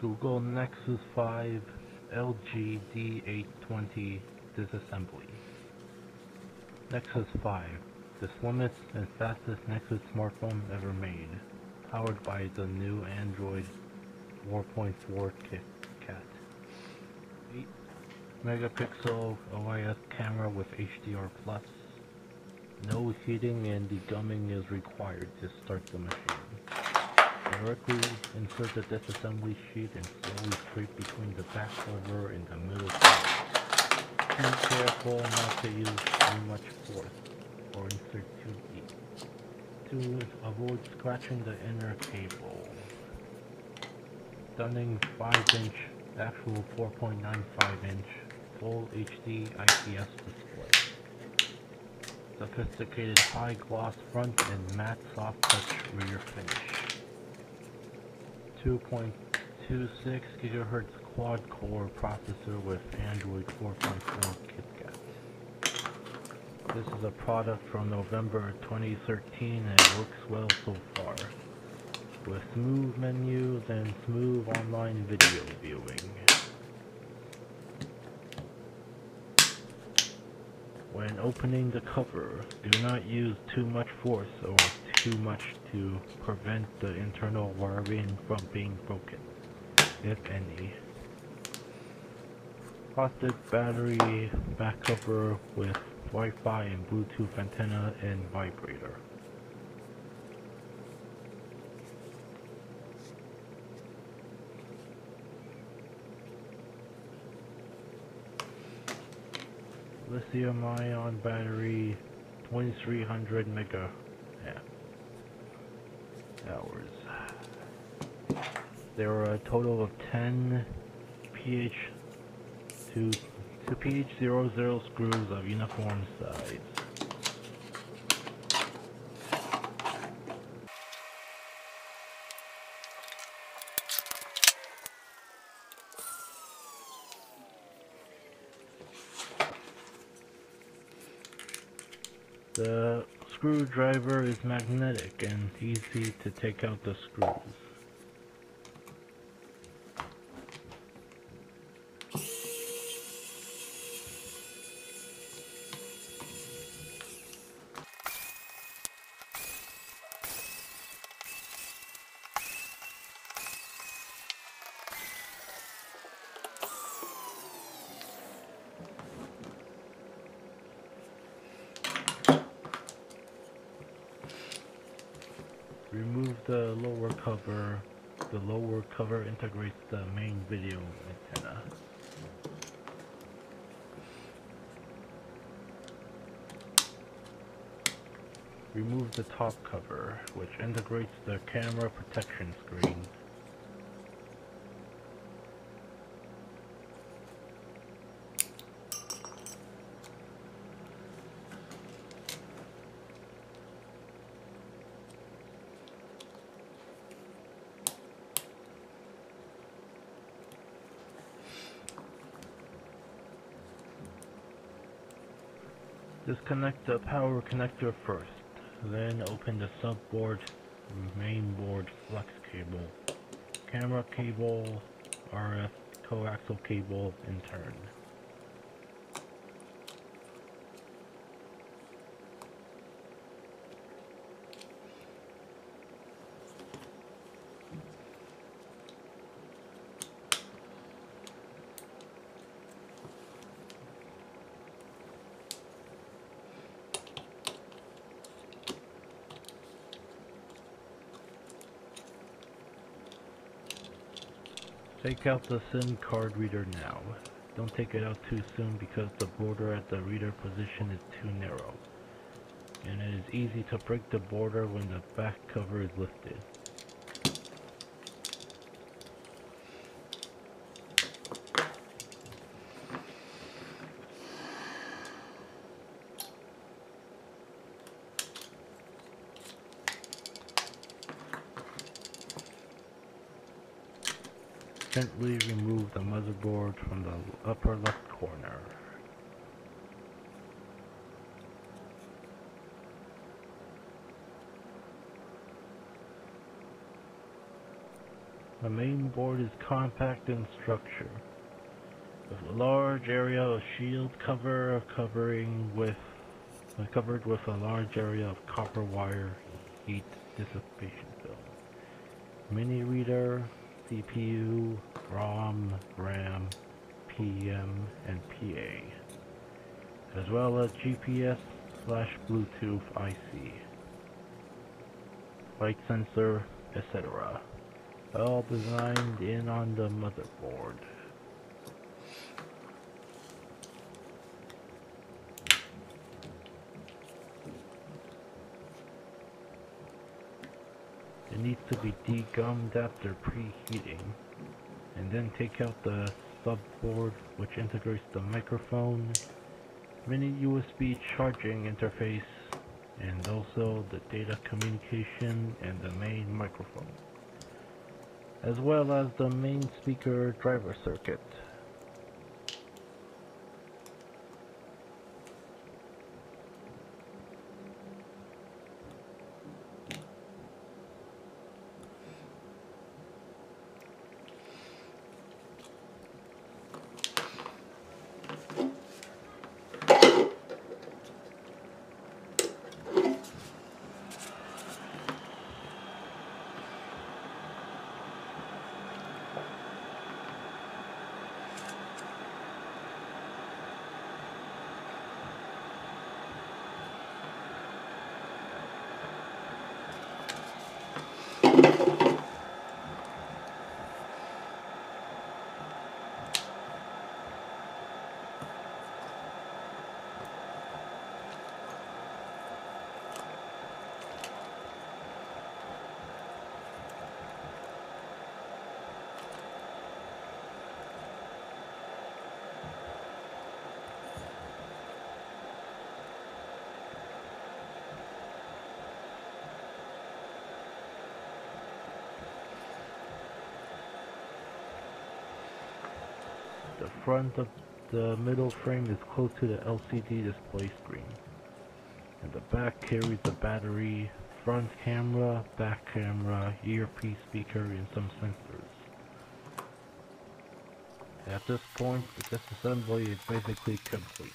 Google Nexus 5 LG D820 disassembly. Nexus 5, the slimmest and fastest Nexus smartphone ever made, powered by the new Android 4.4 KitKat. 8 megapixel OIS camera with HDR+. No heating and degumming is required to start the machine. Directly insert the disassembly sheet and slowly scrape between the back cover and the middle part. Be careful not to use too much force or insert too deep to avoid scratching the inner cable. Stunning 5-inch, actual 4.95-inch, full HD IPS display. Sophisticated high gloss front and matte soft touch rear finish. 2.26 GHz quad core processor with Android 4.4 KitKat. This is a product from November 2013 and it works well so far. With smooth menus and smooth online video viewing. When opening the cover, do not use too much force or too much to prevent the internal wiring from being broken, if any. Plastic battery back cover with Wi-Fi and Bluetooth antenna and vibrator. Lithium ion battery 2300 mega hours. There are a total of 10 pH to, to pH 00 screws of uniform size. The screwdriver is magnetic and easy to take out the screws. Remove the lower cover. The lower cover integrates the main video antenna. Remove the top cover, which integrates the camera protection screen. Disconnect the power connector first, then open the subboard mainboard flex cable, camera cable, RF coaxial cable in turn. Take out the SIM card reader now. Don't take it out too soon because the border at the reader position is too narrow. And it is easy to break the border when the back cover is lifted. Gently remove the motherboard from the upper left corner. The main board is compact in structure, with a large area of shield cover covering with covered with a large area of copper wire heat dissipation film. Mini reader, CPU, ROM, RAM, PM, and PA, as well as GPS slash Bluetooth IC, light sensor, etc. All designed in on the motherboard. Needs to be degummed after preheating, and then take out the subboard which integrates the microphone, mini USB charging interface, and also the data communication and the main microphone, as well as the main speaker driver circuit. The front of the middle frame is close to the LCD display screen. And the back carries the battery, front camera, back camera, earpiece speaker, and some sensors. At this point, the disassembly is basically complete.